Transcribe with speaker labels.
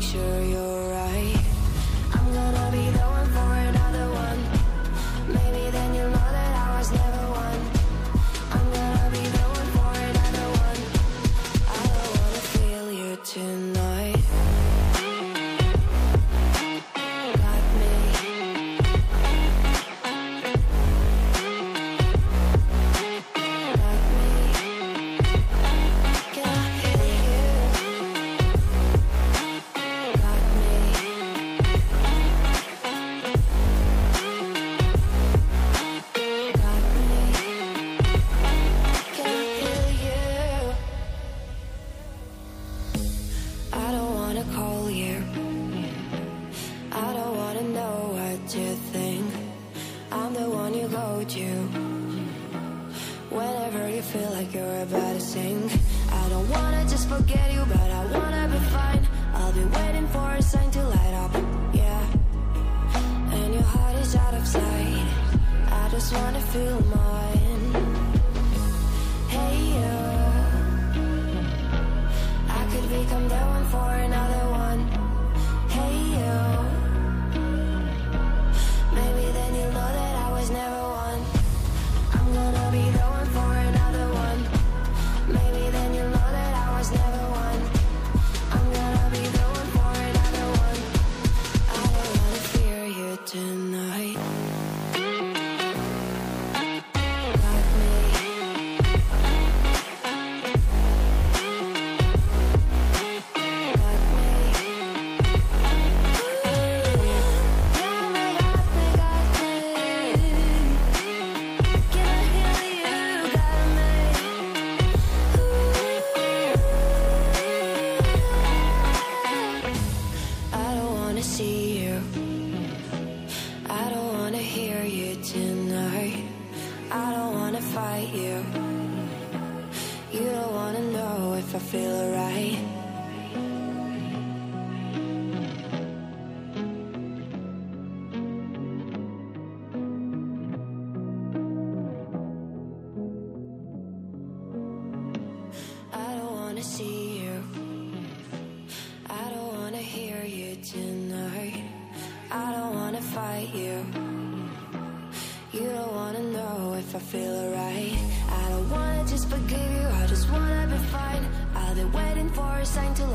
Speaker 1: Make sure you're feel like you're about to sink. I don't wanna just forget you, but I wanna be fine. I'll be waiting for a sign to light up. Yeah. And your heart is out of sight. I just wanna feel mine. Wanna see you. I don't wanna hear you tonight. I don't wanna fight you. You don't wanna know if I feel alright. Feel alright. I don't wanna just forgive you. I just wanna be fine. I'll be waiting for a sign to